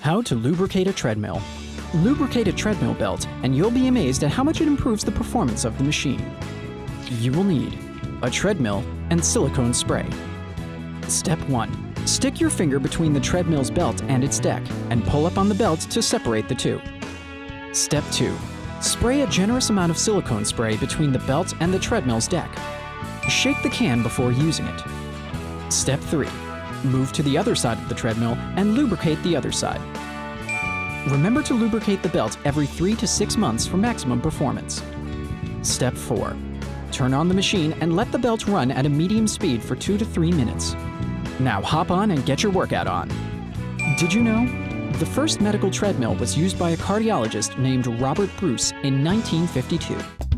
How to lubricate a treadmill. Lubricate a treadmill belt, and you'll be amazed at how much it improves the performance of the machine. You will need a treadmill and silicone spray. Step 1. Stick your finger between the treadmill's belt and its deck and pull up on the belt to separate the two. Step 2. Spray a generous amount of silicone spray between the belt and the treadmill's deck. Shake the can before using it. Step 3. Move to the other side of the treadmill and lubricate the other side. Remember to lubricate the belt every 3 to 6 months for maximum performance. Step 4. Turn on the machine and let the belt run at a medium speed for 2 to 3 minutes. Now hop on and get your workout on. Did you know? The first medical treadmill was used by a cardiologist named Robert Bruce in 1952.